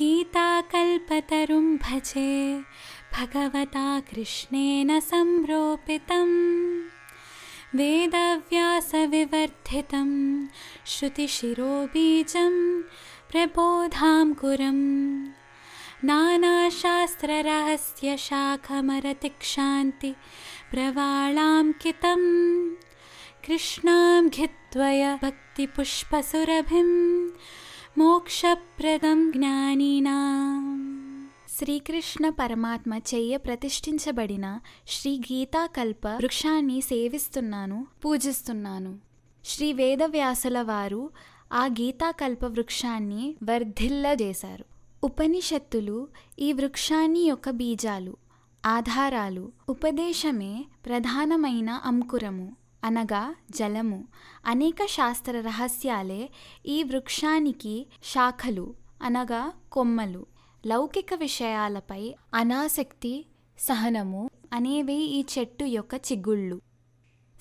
गीताकल्पतरुं भजे भगवता कृष्णेन संरोपितं वेदव्यासविवर्धितं श्रुतिशिरोबीजं प्रबोधाङ्कुरम्। नानाशास्त्ररहस्यशाखमरतिक्षान्ति प्रवालाङ्कितं कृष्णां घित्वय भक्तिपुष्पसुरभिं మోక్షప్రదం జ్ఞానినా. శ్రీకృష్ణ పరమాత్మ చెయ్య ప్రతిష్ఠించబడిన శ్రీ గీతాకల్ప వృక్షాన్ని సేవిస్తున్నాను పూజిస్తున్నాను. శ్రీ వేదవ్యాసుల వారు ఆ గీతాకల్ప వృక్షాన్ని వర్ధిల్లజేశారు. ఉపనిషత్తులు ఈ వృక్షాన్ని యొక్క బీజాలు ఆధారాలు ఉపదేశమే ప్రధానమైన అంకురము. అనగా జలము. అనేక శాస్త్ర రహస్యాలే ఈ వృక్షానికి శాఖలు అనగా కొమ్మలు. లౌకిక విషయాలపై అనాసక్తి సహనము అనేవి ఈ చెట్టు యొక్క చిగుళ్ళు.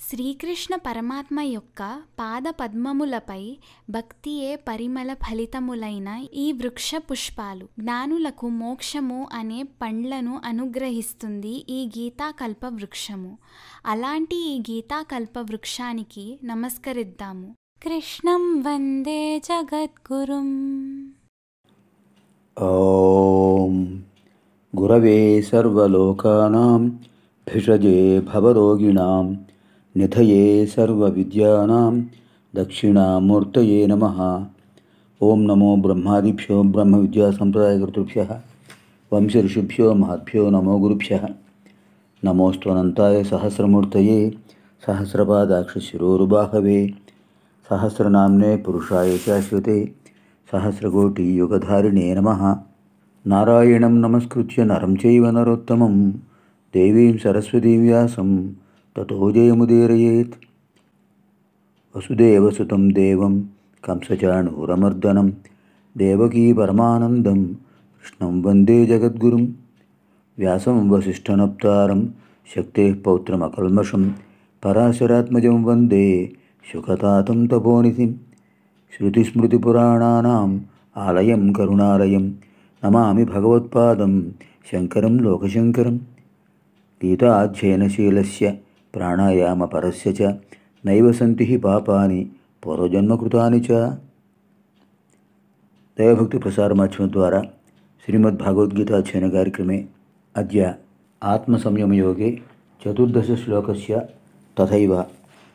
శ్రీకృష్ణ పరమాత్మ యొక్క పాద పద్మములపై భక్తియే పరిమళ ఫలితములైన ఈ వృక్ష పుష్పాలు. జ్ఞానులకు మోక్షము అనే పండ్లను అనుగ్రహిస్తుంది ఈ గీతాకల్ప వృక్షము. అలాంటి ఈ గీతాకల్ప వృక్షానికి నమస్కరిద్దాము. కృష్ణం వందే జగద్గురుం. గురవే సర్వలోకానాం భిషజే భవరోగిణాం నిధయే సర్వవిద్యానాం దక్షిణామూర్తయే నమ ఓం నమో బ్రహ్మాదిభ్యో బ్రహ్మ విద్యా సంప్రదాయకృతుభ్య వంశఋషిభ్యో మహద్భ్యో నమో గురుభ్య నమోస్త్వనంతాయ సహస్రమూర్తయే సహస్రపాదాక్షశిరోరుబాహవే సహస్రనామ్నే పురుషాయ శాశ్వతే సహస్రకోటియుగధారిణే నమ నారాయణం నమస్కృత్య నరం చైవ నరోత్తమం దేవీం సరస్వతీ తతోజయముదీరయేత్ వసుదేవసుతం దేవం కంసచాణూరమర్దనం. దేవకీ పరమానందం. కృష్ణం వందే జగద్గురుం. వ్యాసం వసిష్ఠనప్తారం శక్తే పౌత్రమకల్మషం. పరాశరాత్మజం వందే శుకతాతం తపోనిధిం. శృతిస్మృతిపురాణానాం ఆలయం కరుణాలయం. నమామి భగవత్పాదం శంకరం లోకశంకరం. గీతాధ్యయనశీలస్య ప్రాణాయామ పరస్య నైవ సంతి పాపాని పూర్వజన్మకృతాని చ. దైవభక్తి ప్రసార మాధ్యమం ద్వారా శ్రీమద్భగవద్గీతాధ్యయన కార్యక్రమే అద్య ఆత్మసంయమయోగే చతుర్దశశ్లోకస్య తథైవ పంచదశ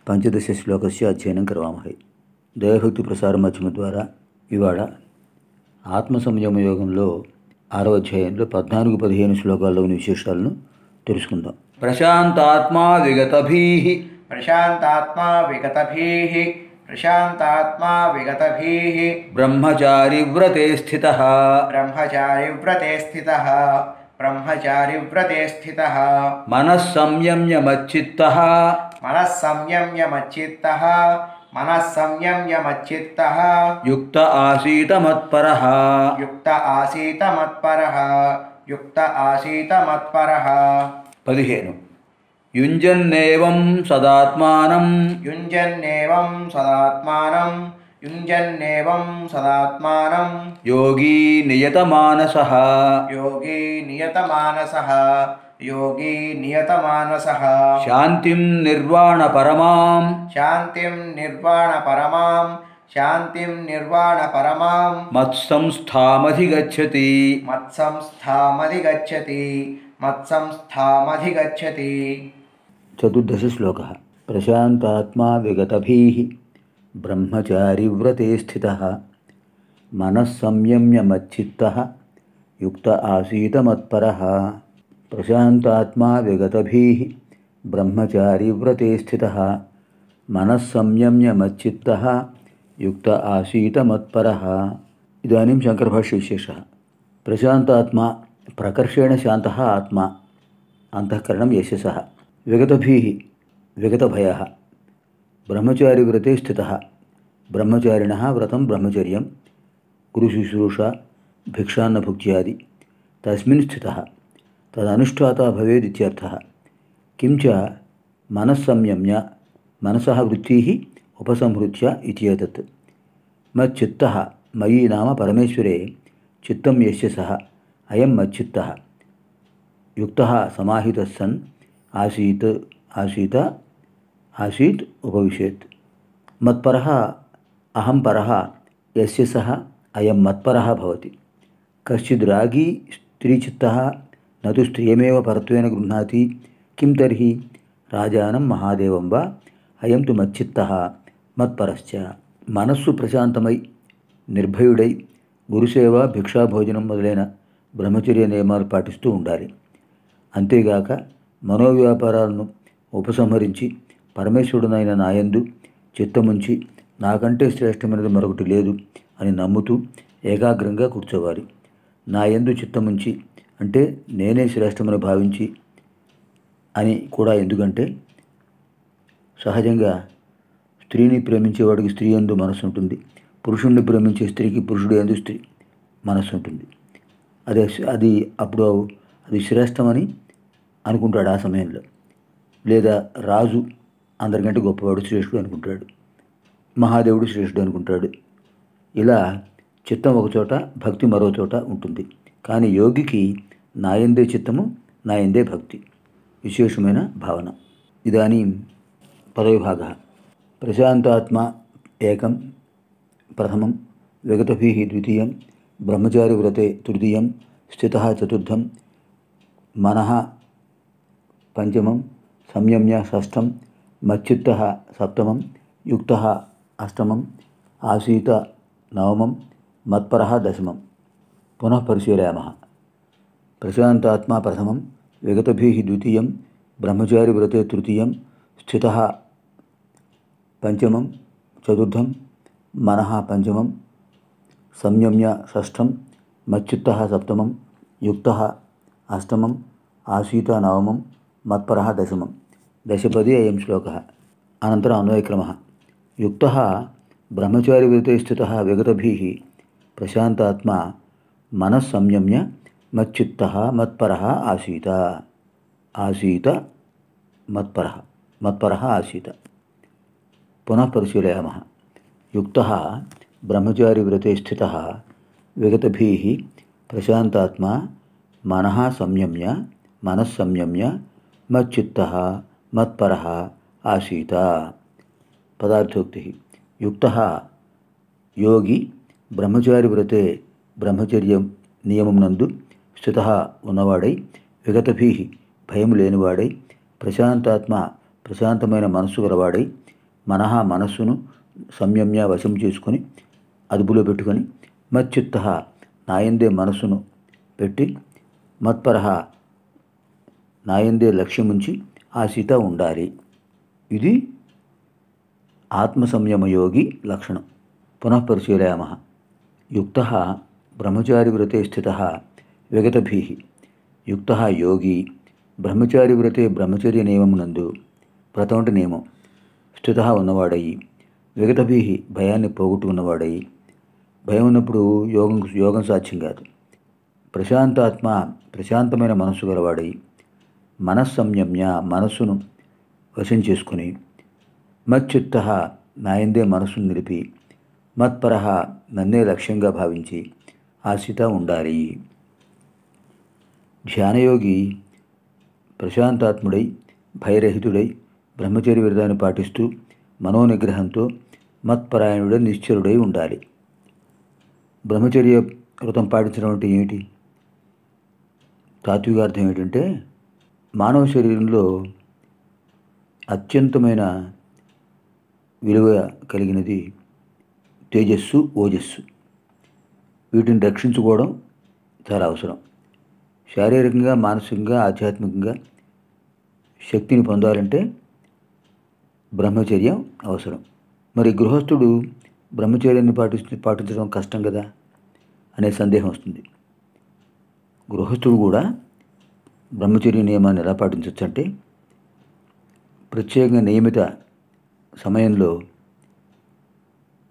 పంచదశశ్లోకస్య అధ్యయనం కరవామహే. దైవభక్తి ప్రసార మాధ్యమం ద్వారా ఇవాడ ఆత్మసంయమ యోగంలో ఆరవ అధ్యాయంలో పద్నాలుగు పదిహేను శ్లోకాల్లోని విశేషాలను తెలుసుకుందాం. प्रशान्तात्मा विगतभिः प्रशान्तात्मा विगतभिः प्रशान्तात्मा विगतभिः ब्रह्मचारिव्रते स्थितः। ब्रह्मचारिव्रते स्थितः। ब्रह्मचारिव्रते स्थितः। मनस्संयम्य मच्चित्तः मनस्संयम्य मच्चित्तः मनस्संयम्य मच्चित्तः युक्त आसीत मत्परः युक्त आसीत मत्परः युक्त आसीत मत्परः పదిహేను. యుంజన్నేవం సదాత్మానం. యుంజన్నేవం సదాత్మానం. యుంజన్నేవం సదాత్మానం. యోగీ నియతమానస. యోగీ నియతమానస. యోగీ నియతమానస. శాంతిం నిర్వాణపరమాం శాంతిం నిర్వాణపరమాం శాంతిం నిర్వాణపరమాం మత్సంస్థామధిగచ్చతి. మత్సంస్థామధిగచ్చతి. मत्संस्थामधिगछति चतुर्दशश्लोकः प्रशान्तात्मा विगतभिः ब्रह्मचारिव्रते स्थितः। मनः युक्त आसीत मत्परः। प्रशान्तात्मा विगतभिः ब्रह्मचारिव्रते स्थितः। मनः युक्त आसीत मत्परः। इदानीं शङ्करभाष्यविशेषः। प्रशान्तात्मा ప్రకర్షేణ శాంత ఆత్మ. అంతఃకరణం యశస. విగతభీ విగతభయ. బ్రహ్మచారి వ్రతే స్థిత. బ్రహ్మచారిణ వ్రతం బ్రహ్మచర్యం. గురుశుశ్రూష భిక్షాన్నభుక్త్యాది. తస్మిన్ స్థిత. తదనుష్ఠాత భవేదిత్యర్థ కించ మనస్సంయమ్య మనస వృత్తి ఉపసంహృత్య ఇత్యేతత్. మచ్చిత్త మయీ నామ పరమేశ్వరే చిత్తం యస్య అయం మచ్చిత్త యుక్త సమాహిత సన్ ఆసీత్ ఆసీత ఆసీత్ ఉపవిశేత్. మత్పర అహం పర ఎస్య సహ అయం మత్పర భవతి. కశ్చిద్ రాగీ స్త్రీచిత్త నతు స్త్రియమేవ పరత్వేన గృహ్ణాతి కిం తర్హి రాజానం మహాదేవం వా అయం తు మచ్చిత్త మత్పరశ్చ. మనస్సు ప్రశాంతమై నిర్భయుడై గురుసేవ భిక్షాభోజనం మొదలైన బ్రహ్మచర్య నియమాలు పాటిస్తూ ఉండాలి. అంతేగాక మనోవ్యాపారాలను ఉపసంహరించి పరమేశ్వరుడనైన నాయందు చిత్తముంచి నాకంటే శ్రేష్టమైనది మరొకటి లేదు అని నమ్ముతూ ఏకాగ్రంగా కూర్చోవాలి. నాయందు చిత్తముంచి అంటే నేనే శ్రేష్టమని భావించి అని కూడా ఎందుకంటే సహజంగా స్త్రీని ప్రేమించేవాడికి స్త్రీ ఎందు మనసు ఉంటుంది. పురుషుణ్ణి ప్రేమించే స్త్రీకి పురుషుడు ఎందు స్త్రీ మనసు ఉంటుంది. అది అది అప్పుడు అది శ్రేష్టమని అనుకుంటాడు ఆ సమయంలో. లేదా రాజు అందరికంటే గొప్పవాడు శ్రేష్ఠుడు అనుకుంటాడు. మహాదేవుడు శ్రేష్ఠుడు అనుకుంటాడు. ఇలా చిత్తం ఒకచోట భక్తి మరో చోట ఉంటుంది. కానీ యోగికి నాయందే చిత్తము నాయందే భక్తి. విశేషమైన భావన. ఇదానీ పదవిభాగ. ప్రశాంతాత్మ ఏకం ప్రథమం విగతభీ ద్వితీయం బ్రహ్మచారి వ్రతే తృతీయం స్థిత చతుర్థం మనః పంచమం సంయమ్య షష్టం మచ్చిత్త సప్తమం యుక్త అష్టమం ఆసీత నవమం మత్పర దశమం పునః పరిశీలయామः ప్రశాంతాత్మా ప్రథమం విగతభిः ద్వితీయం బ్రహ్మచారి వ్రతే తృతీయం స్థితः పంచమం చతుర్థం మనః పంచమం సంయమ్య షష్టం మచ్చిత్తः సప్తమం యుక్తः అష్టమం ఆసీత నవమం మత్పరः దశమం దశపది అయం శ్లోకः అనంతరం అన్వయక్రమः యుక్తः బ్రహ్మచారివ్రతే స్థితः విగతభిः ప్రశాంతాత్మా మనః సంయమ్య మచ్చిత్తः మత్పరः ఆసీత ఆసీత మత్పరः మత్పరः ఆసీత బ్రహ్మచారి వ్రతే స్థిత బ్రహ్మచారివ్రతే స్థితः ప్రశాంతాత్మా మనః సంయమ్య మనః సంయమ్య మత్పర ఆశీత పదార్థోక్తి యుక్త యోగి బ్రహ్మచారి వ్రతే బ్రహ్మచర్యం నియమం నందు స్థిత ఉన్నవాడై విగతభీ భయం లేనివాడై ప్రశాంతాత్మ ప్రశాంతమైన మనస్సు గలవాడై మనహ మనస్సును సంయమ్య వశం చేసుకొని అదుపులో పెట్టుకొని మచ్చిత్త నాయందే మనస్సును పెట్టి మత్పరహ నాయందే లక్ష్యముంచి ఆశిత ఉండాలి. ఇది ఆత్మసంయమయోగి లక్షణం. పునఃపరిశీలయామ యుక్త యుక్త బ్రహ్మచారివ్రతే స్థిత విగతభీ. యుక్త యోగి బ్రహ్మచారివ్రతే బ్రహ్మచర్య నియమమునందు వ్రతం నియమం. స్థిత ఉన్నవాడయి. విగతభీ భయాన్ని పోగొట్టుకున్నవాడయి. భయం ఉన్నప్పుడు యోగం యోగం సాధ్యం కాదు. ప్రశాంతాత్మ ప్రశాంతమైన మనస్సు గలవాడై మనస్సంయమ్య మనస్సును వశం చేసుకుని మచ్చిత్త నాయందే మనస్సును నిలిపి మత్పర నన్నే లక్ష్యంగా భావించి ఆశిత ఉండాలి. ధ్యానయోగి ప్రశాంతాత్ముడై భయరహితుడై బ్రహ్మచర్య విరదాన్ని పాటిస్తూ మనోనిగ్రహంతో మత్పరాయణుడై నిశ్చరుడై ఉండాలి. బ్రహ్మచర్య వ్రతం పాటించడం అంటే ఏమిటి? తాత్వికార్థం ఏంటంటే మానవ శరీరంలో అత్యంతమైన విలువ కలిగినది తేజస్సు ఓజస్సు. వీటిని రక్షించుకోవడం చాలా అవసరం. శారీరకంగా మానసికంగా ఆధ్యాత్మికంగా శక్తిని పొందాలంటే బ్రహ్మచర్యం అవసరం. మరి గృహస్థుడు బ్రహ్మచర్యాన్ని పాటిస్తూ పాటించడం కష్టం కదా అనే సందేహం వస్తుంది. గృహస్థుడు కూడా బ్రహ్మచర్య నియమాన్ని ఎలా పాటించవచ్చు అంటే ప్రత్యేకంగా నియమిత సమయంలో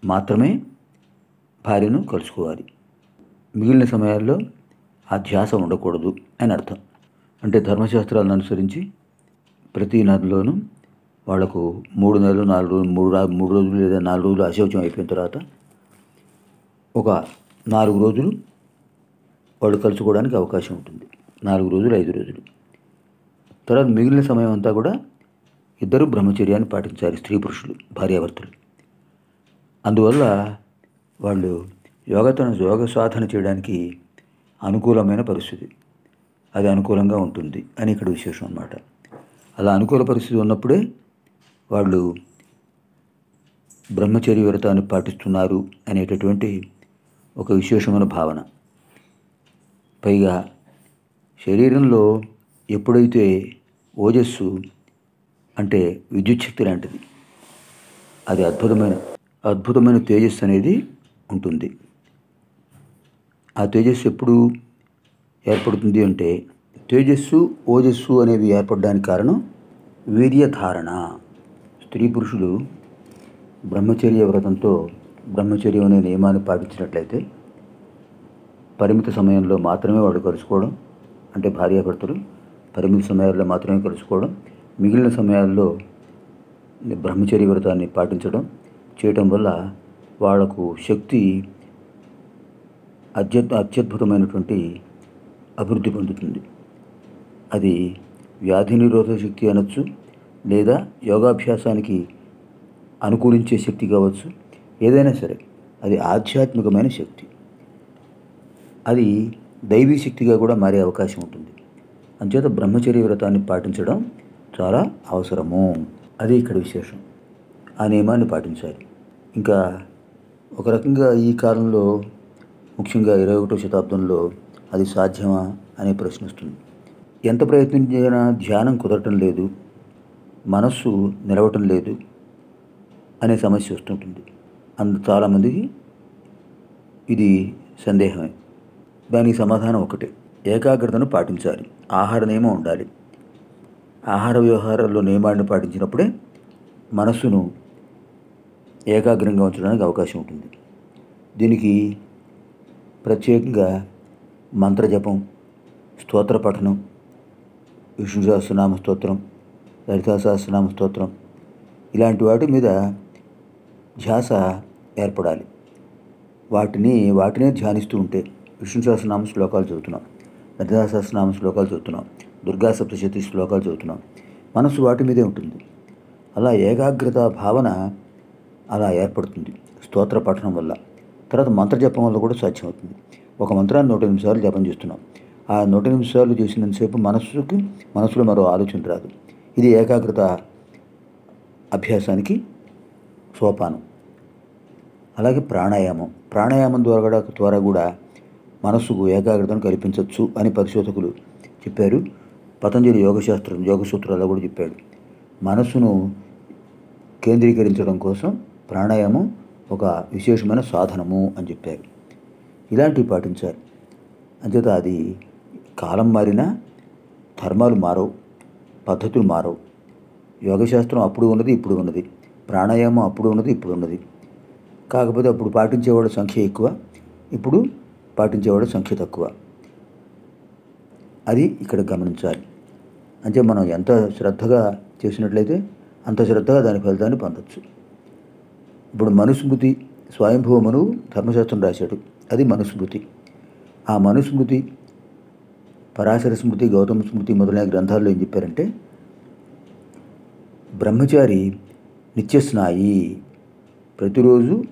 మాత్రమే భార్యను కలుసుకోవాలి. మిగిలిన సమయాల్లో ఆ ధ్యాస ఉండకూడదు అని అర్థం. అంటే ధర్మశాస్త్రాలను అనుసరించి ప్రతి నదిలోనూ వాళ్ళకు మూడు నెలలు నాలుగు రోజులు మూడు మూడు రోజులు లేదా నాలుగు రోజులు అశౌచం అయిపోయిన తర్వాత ఒక నాలుగు రోజులు వాళ్ళు కలుసుకోవడానికి అవకాశం ఉంటుంది. నాలుగు రోజులు ఐదు రోజులు. తర్వాత మిగిలిన సమయం అంతా కూడా ఇద్దరు బ్రహ్మచర్యాన్ని పాటించాలి స్త్రీ పురుషులు భార్యాభర్తలు. అందువల్ల వాళ్ళు యోగతను యోగ సాధన చేయడానికి అనుకూలమైన పరిస్థితి. అది అనుకూలంగా ఉంటుంది అని ఇక్కడ విశేషం అన్నమాట. అలా అనుకూల పరిస్థితి ఉన్నప్పుడే వాళ్ళు బ్రహ్మచర్య వ్రతాన్ని పాటిస్తున్నారు అనేటటువంటి ఒక విశేషమైన భావన. పైగా శరీరంలో ఎప్పుడైతే ఓజస్సు అంటే విద్యుచ్ఛక్తి లాంటిది అది అద్భుతమైన అద్భుతమైన తేజస్సు అనేది ఉంటుంది. ఆ తేజస్సు ఎప్పుడు ఏర్పడుతుంది అంటే తేజస్సు ఓజస్సు అనేవి ఏర్పడడానికి కారణం వీర్యధారణ. స్త్రీ పురుషులు బ్రహ్మచర్య వ్రతంతో బ్రహ్మచర్యం అనే నియమాన్ని పాటించినట్లయితే పరిమిత సమయంలో మాత్రమే వాడు కలుసుకోవడం అంటే భార్యాభర్తలు పరిమిత సమయాల్లో మాత్రమే కలుసుకోవడం మిగిలిన సమయాల్లో బ్రహ్మచర్య వ్రతాన్ని పాటించడం చేయటం వల్ల వాళ్ళకు శక్తి అత్య అత్యద్భుతమైనటువంటి అభివృద్ధి పొందుతుంది. అది వ్యాధి నిరోధక శక్తి అనొచ్చు లేదా యోగాభ్యాసానికి అనుకూలించే శక్తి కావచ్చు. ఏదైనా సరే అది ఆధ్యాత్మికమైన శక్తి. అది దైవీ శక్తిగా కూడా మారే అవకాశం ఉంటుంది. అంచేత బ్రహ్మచర్య వ్రతాన్ని పాటించడం చాలా అవసరము. అది ఇక్కడ విశేషం. ఆ నియమాన్ని పాటించాలి. ఇంకా ఒక రకంగా ఈ కాలంలో ముఖ్యంగా ఇరవై ఒకటో శతాబ్దంలో అది సాధ్యమా అనే ప్రశ్న వస్తుంది. ఎంత ప్రయత్నించినా ధ్యానం కుదరటం లేదు. మనస్సు నిలవటం లేదు అనే సమస్య వస్తుంటుంది. అందు చాలామందికి ఇది సందేహమే. దానికి సమాధానం ఒకటే. ఏకాగ్రతను పాటించాలి. ఆహార నియమం ఉండాలి. ఆహార వ్యవహారాల్లో నియమాన్ని పాటించినప్పుడే మనస్సును ఏకాగ్రంగా ఉంచడానికి అవకాశం ఉంటుంది. దీనికి ప్రత్యేకంగా మంత్రజపం స్తోత్ర పఠనం విష్ణు సహస్రనామ స్తోత్రం లలితా సహస్రనామ స్తోత్రం. ఇలాంటి వాటి మీద ధ్యాస ఏర్పడాలి. వాటిని వాటినే ధ్యానిస్తూ ఉంటే విష్ణు సహస్రనామ శ్లోకాలు చదువుతున్నాం. లలితా సహస్రనామ శ్లోకాలు చదువుతున్నాం. దుర్గా సప్తశతి శ్లోకాలు చదువుతున్నాం. మనసు వాటి మీదే ఉంటుంది. అలా ఏకాగ్రత భావన అలా ఏర్పడుతుంది. స్తోత్ర పఠనం వల్ల. తర్వాత మంత్రజపం వల్ల కూడా సాధ్యమవుతుంది. ఒక మంత్రాన్ని నూట ఎనిమిది సార్లు జపం చేస్తున్నాం. ఆ నూట ఎనిమిది సార్లు చేసినంతసేపు మనస్సుకి మనసులో మరో ఆలోచన రాదు. ఇది ఏకాగ్రత అభ్యాసానికి సోపానం. అలాగే ప్రాణాయామం. ప్రాణాయామం ద్వారా కూడా ద్వారా కూడా మనస్సుకు ఏకాగ్రతను కల్పించవచ్చు అని పరిశోధకులు చెప్పారు. పతంజలి యోగశాస్త్రం యోగసూత్రాల్లో కూడా చెప్పాడు. మనస్సును కేంద్రీకరించడం కోసం ప్రాణాయామం ఒక విశేషమైన సాధనము అని చెప్పారు. ఇలాంటివి పాటించారు. అంచేత అది కాలం మారినా ధర్మాలు మారవు. పద్ధతులు మారవు. యోగశాస్త్రం అప్పుడు ఉన్నది ఇప్పుడు ఉన్నది. ప్రాణాయామం అప్పుడు ఉన్నది ఇప్పుడు ఉన్నది. కాకపోతే అప్పుడు పాటించేవాళ్ళ సంఖ్య ఎక్కువ ఇప్పుడు పాటించేవాళ్ళ సంఖ్య తక్కువ. అది ఇక్కడ గమనించాలి. అంటే మనం ఎంత శ్రద్ధగా చేసినట్లయితే అంత శ్రద్ధగా దాని ఫలితాన్ని పొందొచ్చు. ఇప్పుడు మనుస్మృతి స్వయంభవ మనువు ధర్మశాస్త్రం రాశాడు. అది మనుస్మృతి. ఆ మనుస్మృతి పరాశర స్మృతి గౌతమ స్మృతి మొదలైన గ్రంథాల్లో ఏం చెప్పారంటే బ్రహ్మచారి నిత్యస్నాయి ప్రతిరోజు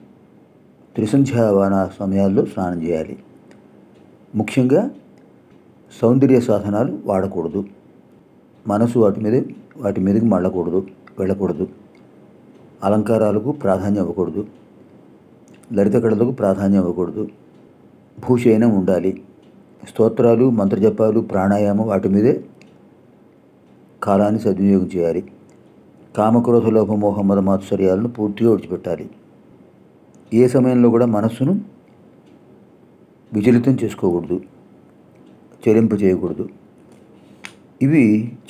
త్రిసంధ్యావాన సమయాల్లో స్నానం చేయాలి. ముఖ్యంగా సౌందర్య సాధనాలు వాడకూడదు. మనసు వాటి మీద వాటి మీదకి మళ్ళకూడదు వెళ్ళకూడదు. అలంకారాలకు ప్రాధాన్యం ఇవ్వకూడదు. లలిత కళలకు ప్రాధాన్యం ఇవ్వకూడదు. భూషయనం ఉండాలి. స్తోత్రాలు మంత్రజపాలు ప్రాణాయామం వాటి మీదే కాలాన్ని సద్వినియోగం చేయాలి. కామక్రోధ లోపమోహ మదమాత్సర్యాలను పూర్తిగా విడిచిపెట్టాలి. ఏ సమయంలో కూడా మనస్సును విచలితం చేసుకోకూడదు చెలింపు చేయకూడదు. ఇవి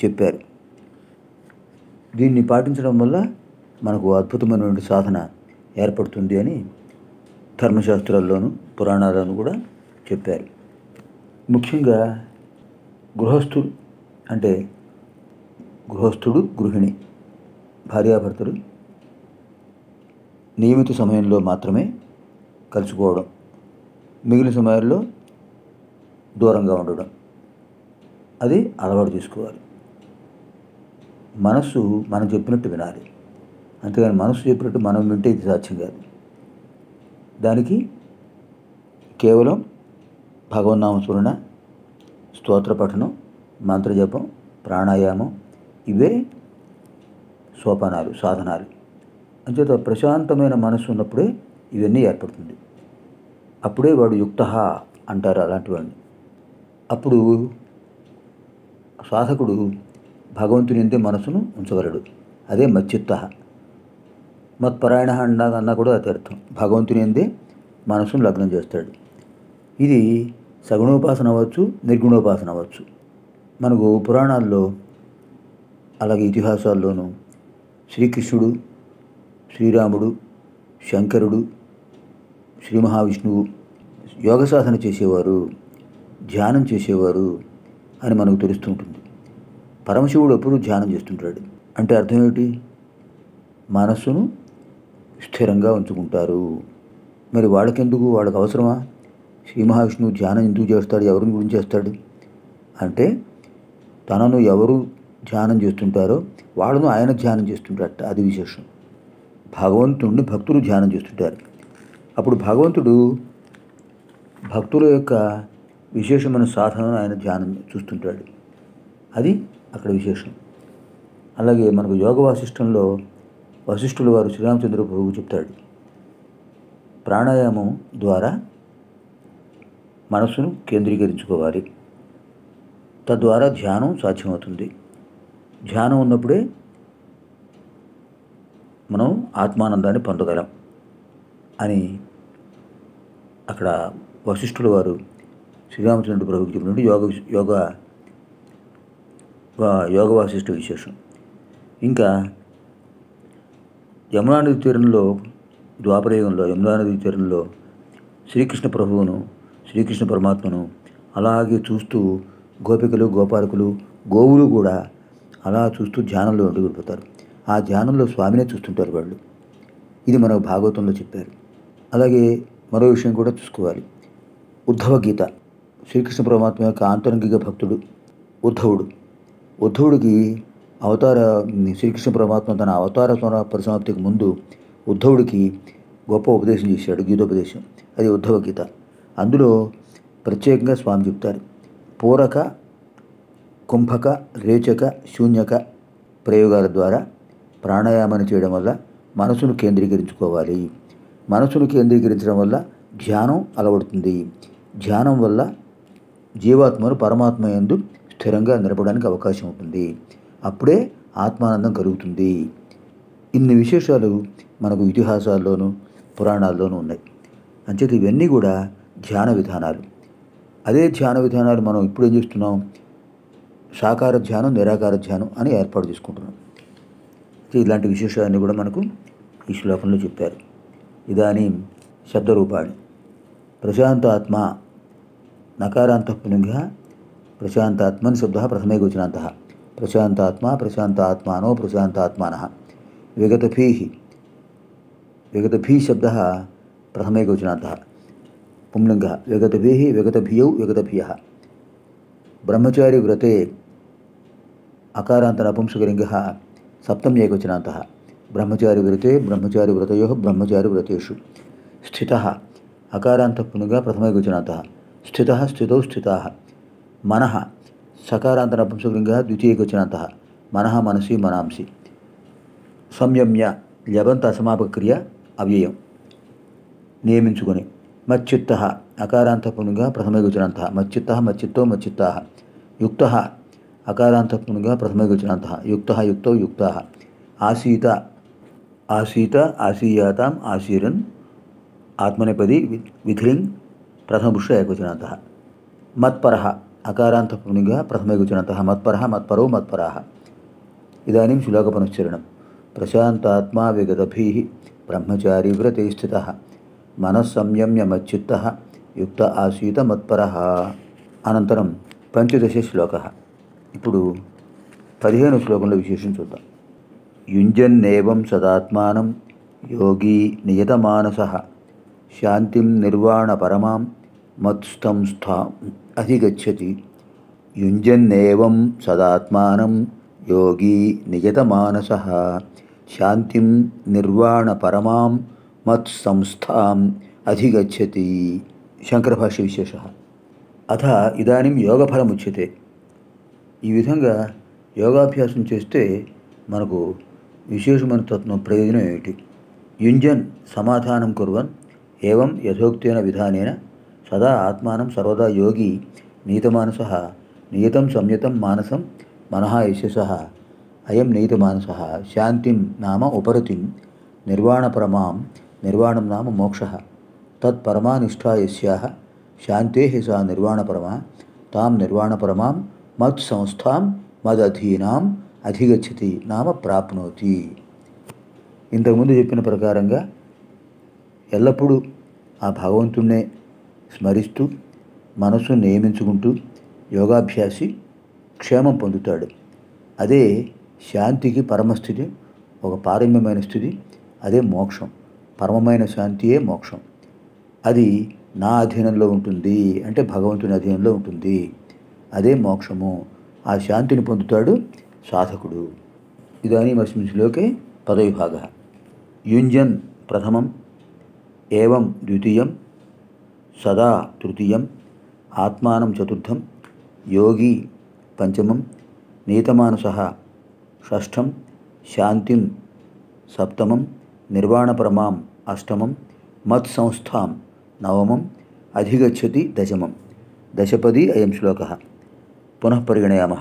చెప్పారు. దీన్ని పాటించడం వల్ల మనకు అద్భుతమైనటువంటి సాధన ఏర్పడుతుంది అని ధర్మశాస్త్రాల్లోనూ పురాణాలను కూడా చెప్పారు. ముఖ్యంగా గృహస్థుడు అంటే గృహస్థుడు గృహిణి భార్యాభర్తలు నియమిత సమయంలో మాత్రమే కలుసుకోవడం మిగిలిన సమయాల్లో దూరంగా ఉండడం అది అలవాటు చేసుకోవాలి. మనస్సు మనం చెప్పినట్టు వినాలి. అంతేగాని మనస్సు చెప్పినట్టు మనం వింటే ఇది సాధ్యం కాదు. దానికి కేవలం భగవన్నామ స్మరణ స్తోత్ర పఠనం మంత్రజపం ప్రాణాయామం ఇవే సోపానాలు సాధనాలు. అంచేత ప్రశాంతమైన మనసు ఉన్నప్పుడే ఇవన్నీ ఏర్పడుతుంది. అప్పుడే వాడు యుక్త అంటారు అలాంటి వాడిని. అప్పుడు సాధకుడు భగవంతుని ఎందే మనసును ఉంచగలడు. అదే మచ్చిత్త మత్పరాయణ అన్నా అన్నా కూడా అది అర్థం. భగవంతుని ఎందే మనసును లగ్నం చేస్తాడు. ఇది సగుణోపాసన అవ్వచ్చు నిర్గుణోపాసన అవ్వచ్చు. మనకు పురాణాల్లో అలాగే ఇతిహాసాల్లోనూ శ్రీకృష్ణుడు శ్రీరాముడు శంకరుడు శ్రీ మహావిష్ణువు యోగ సాధన చేసేవారు ధ్యానం చేసేవారు అని మనకు తెలుస్తూ ఉంటుంది. పరమశివుడు ఎప్పుడు ధ్యానం చేస్తుంటాడు. అంటే అర్థం ఏమిటి? మనస్సును స్థిరంగా ఉంచుకుంటారు. మరి వాళ్ళకెందుకు? వాళ్ళకి అవసరమా? శ్రీ మహావిష్ణువు ధ్యానం ఎందుకు చేస్తాడు? ఎవరిని గురించి చేస్తాడు? అంటే తనను ఎవరు ధ్యానం చేస్తుంటారో వాళ్ళను ఆయన ధ్యానం చేస్తుంటారట. అది విశేషం. భగవంతుడిని భక్తులు ధ్యానం చేస్తుంటారు. అప్పుడు భగవంతుడు భక్తుల యొక్క విశేషమైన సాధనను ఆయన ధ్యానం చూస్తుంటాడు. అది అక్కడ విశేషం. అలాగే మనకు యోగ వాసిష్టంలో వశిష్ఠుల వారు శ్రీరామచంద్ర ప్రభువు చెప్తాడు. ప్రాణాయామం ద్వారా మనస్సును కేంద్రీకరించుకోవాలి. తద్వారా ధ్యానం సాధ్యమవుతుంది. ధ్యానం ఉన్నప్పుడే మనం ఆత్మానందాన్ని పొందగలం అని అక్కడ వశిష్ఠుల వారు శ్రీరామచంద్రుడు ప్రభుకి చెప్పినట్టు యోగ యోగ యోగ వాసిష్ఠ విశేషం. ఇంకా యమునా నది తీరంలో ద్వాపరయుగంలో యమునా నది తీరంలో శ్రీకృష్ణ ప్రభువును శ్రీకృష్ణ పరమాత్మను అలాగే చూస్తూ గోపికలు గోపాలకులు గోవులు కూడా అలా చూస్తూ ధ్యానంలో ఉండిపోతారు ఆ ధ్యానంలో స్వామినే చూస్తుంటారు వాళ్ళు. ఇది మన భాగవతంలో చెప్పారు. అలాగే మరో విషయం కూడా చూసుకోవాలి. ఉద్ధవ గీత. శ్రీకృష్ణ పరమాత్మ యొక్క ఆంతరంగిక భక్తుడు ఉద్ధవుడు. ఉద్ధవుడికి అవతార శ్రీకృష్ణ పరమాత్మ తన అవతార పరిసమాప్తికి ముందు ఉద్ధవుడికి గొప్ప ఉపదేశం చేశాడు గీతోపదేశం. అది ఉద్ధవ గీత. అందులో ప్రత్యేకంగా స్వామి చెప్తారు. పూరక కుంభక రేచక శూన్యక ప్రయోగాల ద్వారా ప్రాణాయామాన్ని చేయడం వల్ల మనసును కేంద్రీకరించుకోవాలి. మనసును కేంద్రీకరించడం వల్ల ధ్యానం అలవడుతుంది. ధ్యానం వల్ల జీవాత్మను పరమాత్మ ఎందు స్థిరంగా నిలపడానికి అవకాశం ఉంటుంది. అప్పుడే ఆత్మానందం కలుగుతుంది. ఇన్ని విశేషాలు మనకు ఇతిహాసాల్లోనూ పురాణాల్లోనూ ఉన్నాయి. అంచేత ఇవన్నీ కూడా ధ్యాన విధానాలు. అదే ధ్యాన విధానాలు మనం ఇప్పుడు ఏం చేస్తున్నాం? సాకార ధ్యానం నిరాకార ధ్యానం అని ఏర్పాటు చేసుకుంటున్నాం. ఇలాంటి విశేషాలన్నీ కూడా మనకు ఈ శ్లోకంలో చెప్పారు. ఇదానీ శబ్దరూపాణి. ప్రశాంతాత్మ నకారాంత పులింగ ప్రశాంతాత్మని శబ్ద ప్రథమే గోచనాంత ప్రశాంతాత్మ ప్రశాంతాత్మానో ప్రశాంతాత్మాన. విగతభీ. విగతభీ శబ్ద ప్రథమే గోచనాంత పుంలింగ విగతభీ విగతభియౌ విగతభియ బ్రహ్మచారి వ్రతే అకారాంత నపుంసకలింగ సప్తం ఏకవచనాంత బ్రహ్మచారి వ్రతే బ్రహ్మచారి వ్రతయో బ్రహ్మచారి వ్రతేషు స్థిత అకారాంత పునుగా ప్రథమైకవచనాంత స్థిత స్థితౌ స్థితా మనః సకారాంత నపుంసకలింగ ద్వితీయకవచనాంత మనః మనసి మనాంసి సంయమ్య లబంత అసమాపక క్రియ అవ్యయం నియమించుకొని మచ్చిత్త అకారాంత పునుగా ప్రథమైకవచనాంత మచ్చిత్త మచ్చిత్తో మచ్చిత్తా యుక్త అకారాంత పునుగా ప్రథమైకవచనాంత యుక్త యుక్తౌ యుక్తా ఆసీత ఆసీత ఆసీయాతాం ఆసీరన్ ఆత్మనేపది వి- విధిలింగ్ ప్రథమపురుష ఏకవచనాంత మత్పర అకారాంత పునిగా ప్రథమైకవచనాంత మత్పర మత్పరో మత్పరా ఇదాनीं శ్లోకపునశ్చరణం ప్రశాంతాత్మా విగతభీ యుక్త ఆసీత మత్పర అనంతరం పంచదశ శ్లోక. ఇప్పుడు పదిహేను శ్లోకంలో విశేషం చూద్దాం. యుంజన్నేవం సదాత్మానం యోగీ నియతమానస. శాంతిం నిర్వాణ పరమాం మత్స్థం స్థాం అధిగచ్చతి. యుంజన్నేవం సదాత్మానం యోగి నియతమానస. శాంతిం నిర్వాణ పరమాం మత్సంస్థాం అధిగచ్చతి శంకరభాష్య విశేష అథ ఇదాनीं యోగఫలముచ్యతే ఈ విధంగా యోగాభ్యాసం చేస్తే మనకు విశేషమైన తత్వం ప్రయోజనం ఏమిటి? యుంజన్ సమాధానం కుర్వన్ ఏవం యథోక్తైన విధానేన సదా ఆత్మానం సర్వదా యోగి నీతమానస నియతం సంయతం మానసం మనహ యశస అయం నీతమానస శాంతిం నామ ఉపరతిం నిర్వాణపరమాం నిర్వాణం నామ మోక్ష. తత్పరమానిష్టా యస్యాహ శాంతే సా నిర్వాణపరమా. తాం నిర్వాణపరమాం మత్ సంస్థాం మదధీనాం అధిగచ్చతి నామ ప్రాప్నోతి. ఇంతకుముందు చెప్పిన ప్రకారంగా ఎల్లప్పుడూ ఆ భగవంతుణ్ణే స్మరిస్తూ మనస్సును నియమించుకుంటూ యోగాభ్యాసి క్షేమం పొందుతాడు. అదే శాంతికి పరమస్థితి ఒక పారమ్యమైన స్థితి అదే మోక్షం. పరమమైన శాంతియే మోక్షం. అది నా అధీనంలో ఉంటుంది. అంటే భగవంతుని అధీనంలో ఉంటుంది. అదే మోక్షము. ఆ శాంతిని పొందుతాడు సాధకుడు. ఇదానీమస్మిన్ శ్లోకే పదవిభాగ. యుంజన్ ప్రథమం. ఏవం ద్వితీయం. సదా తృతీయం. ఆత్మానం చతుర్థం. యోగి పంచమం. నీతమానస షష్ఠం శాంతిం సప్తమం. నిర్వాణపరమాం అష్టమం మత్ సంస్థాం నవమం అధిగచ్చతి దశమం. దశపది అయం శ్లోక. పునః పరిగణయామ.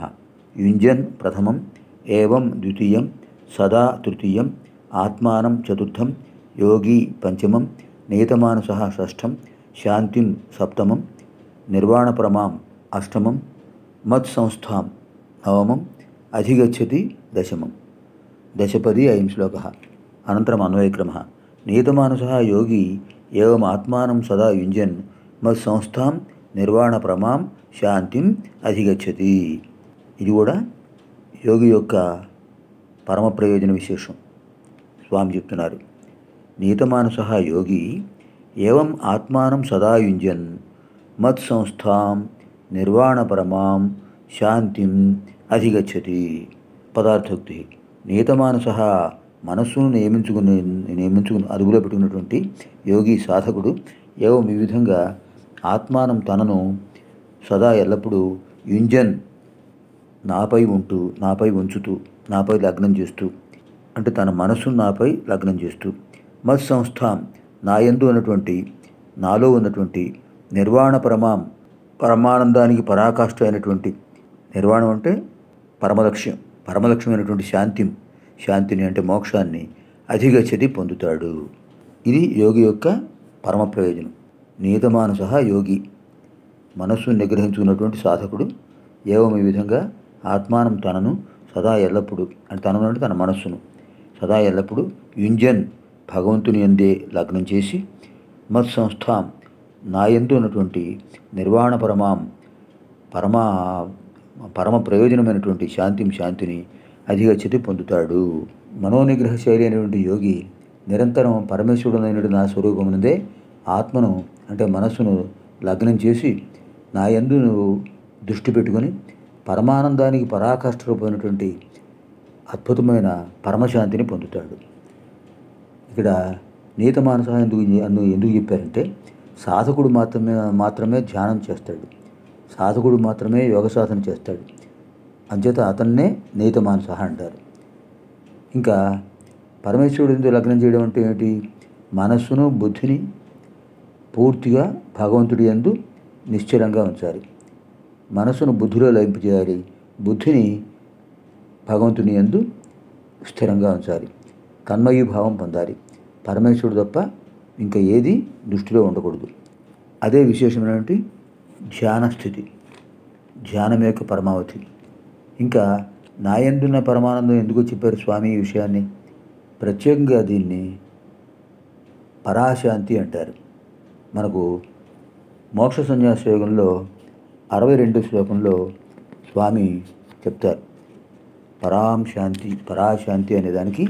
యుంజన్ ప్రథమం ఏవం ద్వితీయం సదా తృతీయం ఆత్మానం చతుర్థం యోగి పంచమం నియతమానస షష్ఠం శాంతిం సప్తమం నిర్వాణపరమాం అష్టమం మత్ సంస్థాం నవమం అధిగచ్చతి దశమం. దశపది అయం శ్లోక. అనంతరం అన్వయక్రమ. నియతమానస యోగి ఏవం ఆత్మానం సదా యుంజన్ మత్సంస్థాం నిర్వాణప్రమాం శాంతిం అధిగచ్చతి. ఇది కూడా యోగి యొక్క పరమ ప్రయోజన విశేషం. స్వామి చెప్తున్నారు. నీతమానస యోగి ఏవం ఆత్మానం సదా యుంజన్ మత్సంస్థాం నిర్వాణపరమాం శాంతిం అధిగచ్చతి. పదార్థోక్తి. నీతమానస మనస్సును నియమించుకుని నియమించుకుని అదుపులో పెట్టుకున్నటువంటి యోగి సాధకుడు ఏవం ఈ విధంగా ఆత్మానం తనను సదా ఎల్లప్పుడూ యుంజన్ నాపై ఉంటూ నాపై ఉంచుతూ నాపై లగ్నం చేస్తూ అంటే తన మనస్సును నాపై లగ్నం చేస్తూ మత్ సంస్థాం నాయందు ఉన్నటువంటి నాలో ఉన్నటువంటి నిర్వాణ పరమాం పరమానందానికి పరాకాష్ట అయినటువంటి నిర్వాణం అంటే పరమలక్ష్యం పరమలక్ష్యమైనటువంటి శాంతి. శాంతిని అంటే మోక్షాన్ని అధిగచ్చతి పొందుతాడు. ఇది యోగి యొక్క పరమ ప్రయోజనం. నియతమానస యోగి. మనస్సును నిగ్రహించుకున్నటువంటి సాధకుడు ఏవం ఈ విధంగా ఆత్మానం తనను సదా ఎల్లప్పుడూ అంటే తనను అంటే తన మనస్సును సదా ఎల్లప్పుడూ యుంజన్ భగవంతుని ఎందే లగ్నం చేసి మత్ సంస్థాం నా ఉన్నటువంటి నిర్వాణ పరమాం పరమ పరమ ప్రయోజనమైనటువంటి శాంతిం శాంతిని అధిగచ్చతి పొందుతాడు. మనోనిగ్రహ శైలి అయినటువంటి యోగి నిరంతరం పరమేశ్వరుడైనటువంటి నా స్వరూపమునందే ఆత్మను అంటే మనస్సును లగ్నం చేసి నా యందు నువ్వు దృష్టి పెట్టుకొని పరమానందానికి పరాకాష్ఠరూపమైనటువంటి అద్భుతమైన పరమశాంతిని పొందుతాడు. ఇక్కడ నీత మానస ఎందుకు అందు ఎందుకు చెప్పారంటే సాధకుడు మాత్రమే మాత్రమే ధ్యానం చేస్తాడు. సాధకుడు మాత్రమే యోగ సాధన చేస్తాడు. అంచేత అతన్నే నీత మానస అంటారు. ఇంకా పరమేశ్వరుడు ఎందుకు లగ్నం చేయడం అంటే ఏమిటి? మనస్సును బుద్ధిని పూర్తిగా భగవంతుడి యందు నిశ్చలంగా ఉంచాలి. మనసును బుద్ధిలో లయింపచేయాలి బుద్ధిని భగవంతుని యందు స్థిరంగా ఉంచాలి. తన్మయీ భావం పొందాలి. పరమేశ్వరుడు తప్ప ఇంకా ఏది దృష్టిలో ఉండకూడదు. అదే విశేషమైనటువంటి ధ్యాన స్థితి ధ్యానం యొక్క పరమావధి. ఇంకా నాయందున్న పరమానందం ఎందుకు చెప్పారు స్వామి ఈ విషయాన్ని? ప్రత్యేకంగా దీన్ని పరాశాంతి అంటారు. మనకు మోక్ష సన్యాస యోగంలో అరవై రెండు శ్లోకంలో స్వామి చెప్తారు. పరాం శాంతి పరాశాంతి అనే దానికి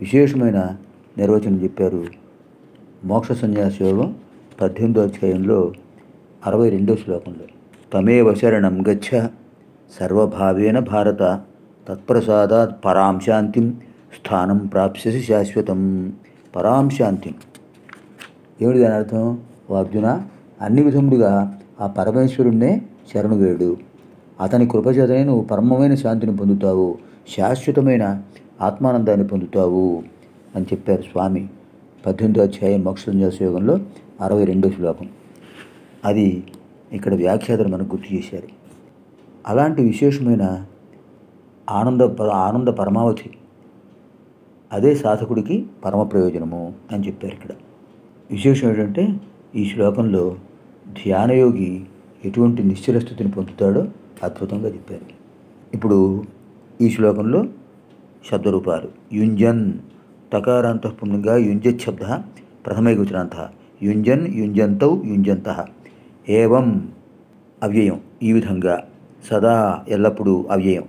విశేషమైన నిర్వచనం చెప్పారు. మోక్ష సన్యాస యోగం పద్దెనిమిదో అధ్యాయంలో అరవై రెండో శ్లోకంలో తమేవ శరణం గచ్చ సర్వభావేన భారత తత్ప్రసాదాత్ పరాం శాంతిం స్థానం ప్రాప్స్యసి శాశ్వతం. పరాం శాంతిం ఏమిటి దాని అర్థం? ఓ అర్జున అన్ని విధములుగా ఆ పరమేశ్వరుణ్ణే శరణువేడు. అతని కృపచేతనే నువ్వు పరమమైన శాంతిని పొందుతావు శాశ్వతమైన ఆత్మానందాన్ని పొందుతావు అని చెప్పారు స్వామి. పద్దెనిమిదో అధ్యాయం మోక్ష యోగంలో అరవై రెండో శ్లోకం. అది ఇక్కడ వ్యాఖ్యాతలు మనకు గుర్తు చేశారు. అలాంటి విశేషమైన ఆనంద ఆనంద పరమావధి. అదే సాధకుడికి పరమ ప్రయోజనము అని చెప్పారు ఇక్కడ. విశేషం ఏంటంటే ఈ శ్లోకంలో ధ్యానయోగి ఎటువంటి నిశ్చల స్థితిని పొందుతాడో అద్భుతంగా చెప్పారు. ఇప్పుడు ఈ శ్లోకంలో శబ్దరూపాలు. యుంజన్ తకారాంతఃపుంగా యుంజత్ శబ్ద ప్రథమైగుచనాంత యుంజన్ యుంజంతౌ యుంజంత. ఏవం అవ్యయం. ఈ విధంగా సదా ఎల్లప్పుడూ అవ్యయం.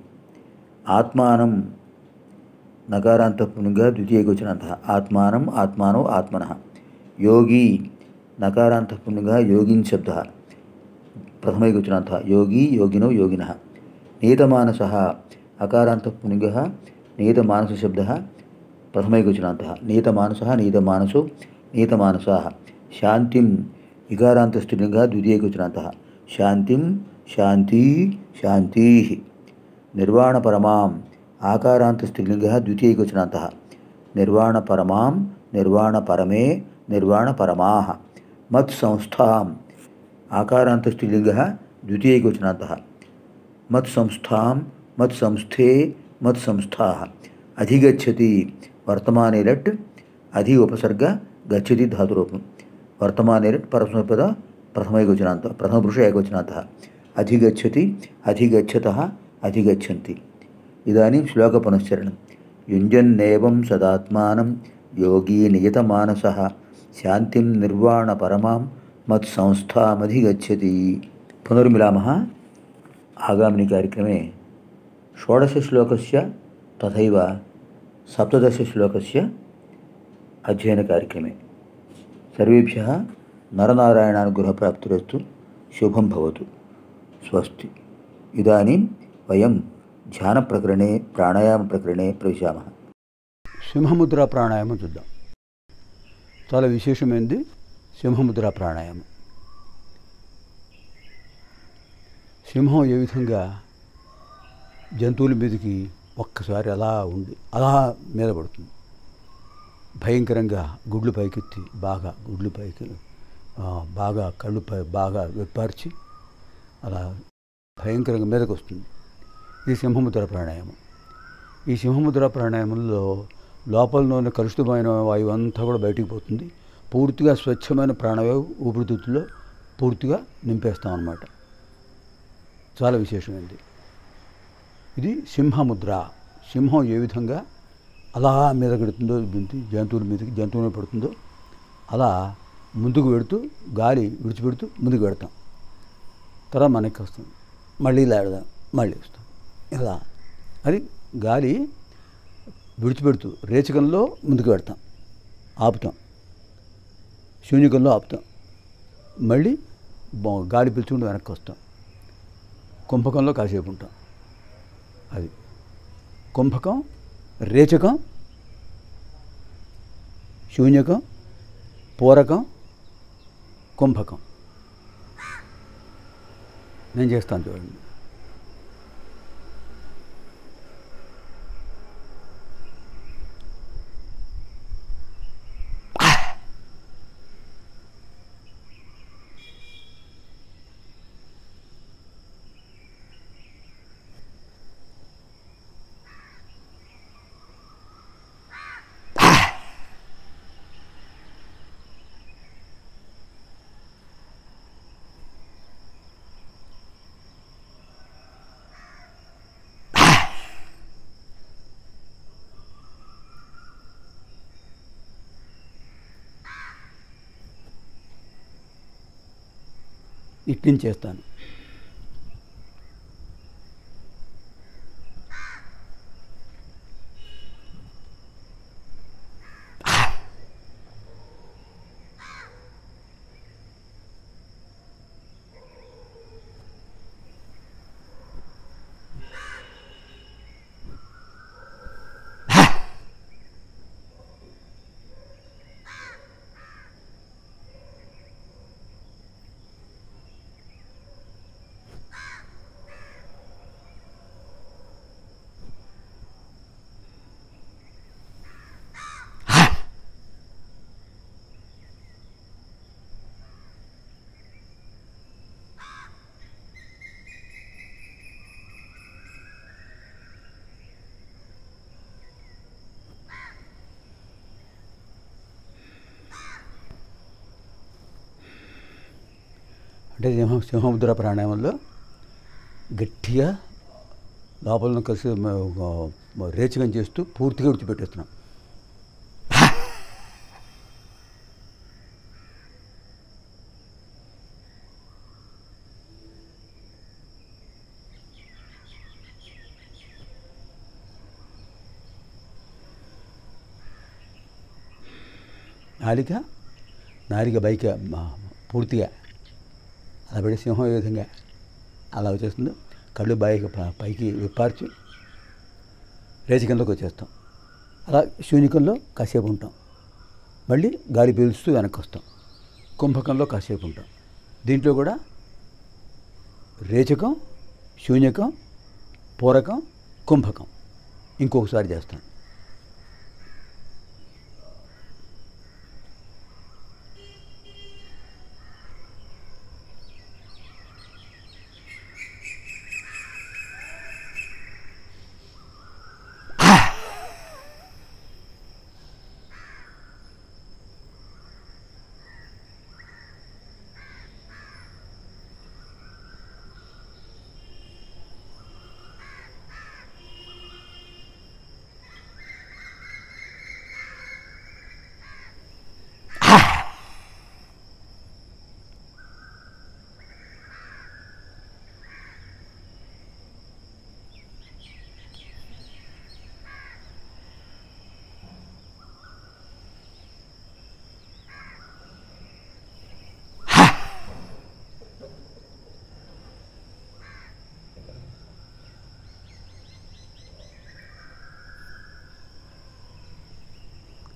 ఆత్మానం నకారాంతపునుగా ద్వితీయగోచనంత ఆత్మానం ఆత్మానో ఆత్మన. యోగి నకారాంతపునుగా యోగిన్ శబ్ద. ప్రథమ ప్రథమైగోచనంత యోగి యోగినో యోగిన. నీతమానస అకారాంతపునుగ నీతమానస శబ్ద. ప్రథమ ప్రథమైగోచనాంత నీతమానస నీతమానసో నీతమానస. శాంతిం ఇకారాంతస్తునిగా ద్వితీయగోచనాంత శాంతిం శాంతీ నిర్వాణపరమాం ఆకారాంతస్త్రీలింగ ద్వితీయగోచనాంత నిర్వాణపరమాం నిర్వాణపరమే నిర్వాణపరమా మత్ సంస్థాం ఆకారాంతస్త్రీలింగ ద్వితీయగోచనాంత మత్ సంస్థాం మత్ సంస్థే మత్ సంస్థా అధిగచ్చతి వర్తమానే లట్ అధి ఉపసర్గ గచ్చతి ధాతురూపం వర్తమానే లట్ పరస్మపద ప్రథమైగోచనాంత ప్రథమపురుష ఏకవచనాంత అధిగచ్చతి అధిగచ్చత అధిగచ్చంతి. ఇదానీ శ్లోక పునశ్చరణం. యుంజన్నేవం సదాత్మానం యోగీ నియతమానస శాంతిం నిర్వాణ పరమాం మత్ సంస్థామధిగచ్చతి పునర్మిలామ. ఆగామిని కార్యక్రమే షోడశ షోడశశ్లోకస్య తథైవ సప్తదశ శ్లోకస్య అధ్యయన కార్యక్రమే. సర్వేభ్య నరనారాయణానుగ్రహప్రాప్తిరస్తు. శుభం భవతు. స్వస్తి. ఇదాनीं వయం ధ్యానప్రకరణే ప్రాణాయామప్రకరణే ప్రవిశామः. సింహముద్ర ప్రాణాయామం చూద్దాం. చాలా విశేషమైనది సింహముద్ర ప్రాణాయామం. సింహం ఏ విధంగా జంతువుల మీదకి ఒక్కసారి అలా ఉండి అలా మీద పడుతుంది భయంకరంగా గుడ్లు పైకెత్తి బాగా గుడ్లు పైకి బాగా కళ్ళు పై బాగా విప్పార్చి అలా భయంకరంగా మీదకి వస్తుంది ఇది సింహముద్ర ప్రాణాయామం. ఈ సింహముద్ర ప్రాణాయామంలో లోపలలోని కలుషితమైన వాయువు అంతా కూడా బయటికి పోతుంది. పూర్తిగా స్వచ్ఛమైన ప్రాణవాయువు ఊపిరితిత్తుల్లో పూర్తిగా నింపేస్తాం అన్నమాట. చాలా విశేషమైనది ఇది సింహముద్ర. సింహం ఏ విధంగా అలా మీద పెడుతుందో జంతువుల మీదకి జంతువుల పడుతుందో అలా ముందుకు పెడుతూ గాలి విడిచిపెడుతూ ముందుకు పెడతాం తర్వాత మనకి వస్తుంది. మళ్ళీ ఇలా మళ్ళీ వస్తాం. ఇలా. అది గాలి విడిచిపెడుతూ రేచకంలో ముందుకు పెడతాం. ఆపుతాం. శూన్యకంలో ఆపుతాం. మళ్ళీ బా- గాలి పిలుచుకుంటూ వెనక్కి వస్తాం. కుంభకంలో కాసేపు ఉంటాం. అది. కుంభకం రేచకం శూన్యకం పూరకం కుంభకం. నేను చేస్తాను చూడండి. ఇట్నుంచి చేస్తాను అంటే సింహ సింహముద్ర ప్రాణాయామంలో గట్టిగా లోపల కలిసి రేచకం చేస్తూ పూర్తిగా విడిచిపెట్టేస్తున్నాం. నాలిక నాలిక బైక పూర్తిగా అలా పెట్టి సింహం ఏ విధంగా అలా వచ్చేస్తుందో. కళ్ళు బాయికి ప- పైకి విప్పార్చి రేచకంలోకి వచ్చేస్తాం. అలా శూన్యకంలో కాసేపు ఉంటాం. మళ్ళీ గాలి పీల్చుతూ వెనక్కి వస్తాం కుంభకంలో కాసేపు ఉంటాం. దీంట్లో కూడా రేచకం శూన్యకం పూరకం కుంభకం. ఇంకొకసారి చేస్తాం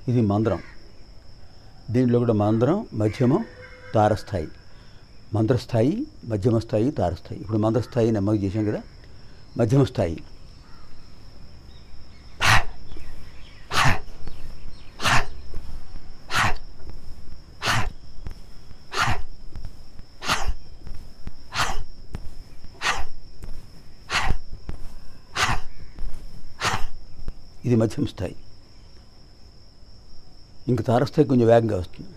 ఇది మంత్రం. దీంట్లో కూడా మంత్రం మధ్యమం తారస్థాయి. మంత్రస్థాయి మధ్యమ స్థాయి తారస్థాయి. ఇప్పుడు మంత్రస్థాయి నెమ్మది చేసాం కదా? మధ్యమ స్థాయి ఇది మధ్యమ స్థాయి ఇంక తారస్థాయి కొంచెం వేగంగా వస్తుంది.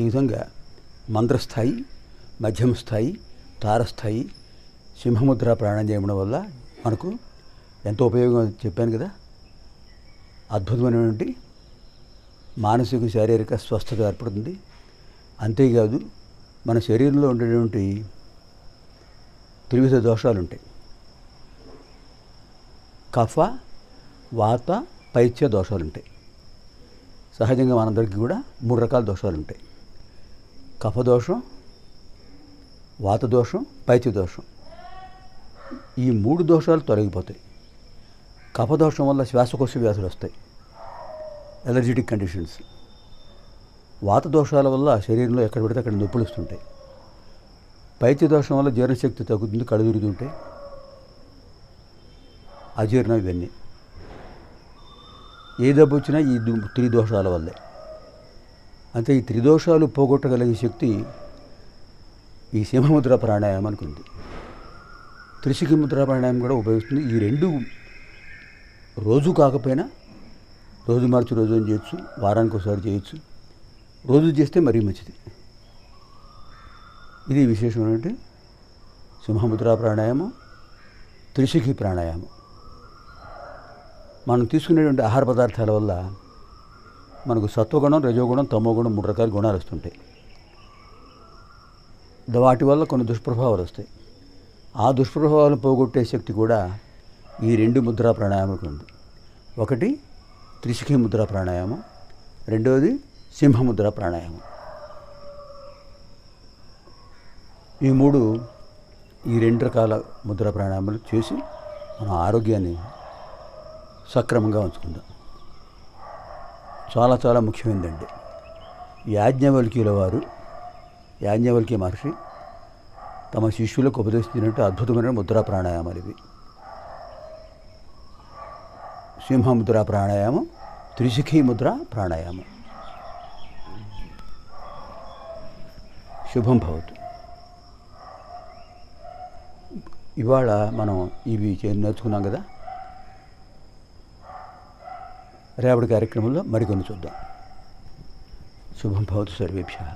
ఈ విధంగా మంత్రస్థాయి మధ్యమ స్థాయి తారస్థాయి సింహముద్ర ప్రాణం చేయడం వల్ల మనకు ఎంతో ఉపయోగం చెప్పాను కదా. అద్భుతమైనటువంటి మానసిక శారీరక స్వస్థత ఏర్పడుతుంది. అంతేకాదు మన శరీరంలో ఉండేటువంటి త్రివిధ దోషాలు ఉంటాయి కఫ వాత పైత్య దోషాలు ఉంటాయి సహజంగా మనందరికీ కూడా మూడు రకాల దోషాలు ఉంటాయి కఫదోషం వాతదోషం పైత్య దోషం. ఈ మూడు దోషాలు తొలగిపోతాయి. కఫదోషం వల్ల శ్వాసకోశ వ్యాధులు వస్తాయి. ఎలర్జెటిక్ కండిషన్స్ వాత దోషాల వల్ల శరీరంలో ఎక్కడ పడితే అక్కడ నొప్పులు వస్తుంటాయి. పైత్య దోషం వల్ల జీర్ణశక్తి తగ్గుతుంది కళ్ళు తిరుగుతుంటాయి. అజీర్ణం ఇవన్నీ. ఏ దెబ్బ వచ్చినా ఈ దు- త్రిదోషాల వల్లే. అంతే ఈ త్రిదోషాలు పోగొట్టగలిగే శక్తి ఈ సింహముద్ర ప్రాణాయామానికి ఉంది. త్రిశిఖి ముద్ర ప్రాణాయామం కూడా ఉపయోగిస్తుంది. ఈ రెండు రోజు కాకపోయినా రోజు మార్చి రోజు అని చేయొచ్చు వారానికి ఒకసారి చేయొచ్చు. రోజు చేస్తే మరీ మంచిది. ఇది విశేషమైనటువంటి సింహముద్ర ప్రాణాయామం త్రిశిఖి ప్రాణాయామం. మనం తీసుకునేటువంటి ఆహార పదార్థాల వల్ల మనకు సత్వగుణం రజోగుణం తమోగుణం మూడు రకాల గుణాలు వస్తుంటాయి. వాటి వల్ల కొన్ని దుష్ప్రభావాలు వస్తాయి. ఆ దుష్ప్రభావాలు పోగొట్టే శక్తి కూడా ఈ రెండు ముద్రా ప్రాణాయామాలకు ఉంది. ఒకటి త్రిశిఖి ముద్ర ప్రాణాయామం రెండవది సింహముద్ర ప్రాణాయామం. ఈ మూడు ఈ రెండు రకాల ముద్ర ప్రాణాయామాలు చేసి మన ఆరోగ్యాన్ని సక్రమంగా ఉంచుకుందాం. చాలా చాలా ముఖ్యమైనదండి యాజ్ఞవల్క్యుల వారు యాజ్ఞవల్క్య మహర్షి తమ శిష్యులకు ఉపదేశించినట్టు అద్భుతమైన ముద్రా ప్రాణాయామాలు ఇవి. సింహముద్ర ప్రాణాయామం త్రిశిఖీ ముద్ర ప్రాణాయామం. శుభం భవతు. ఇవాళ మనం ఇవి నేర్చుకున్నాం కదా? రేపటి కార్యక్రమంలో మరికొన్ని చూద్దాం. శుభం భవతు సర్వేభ్య.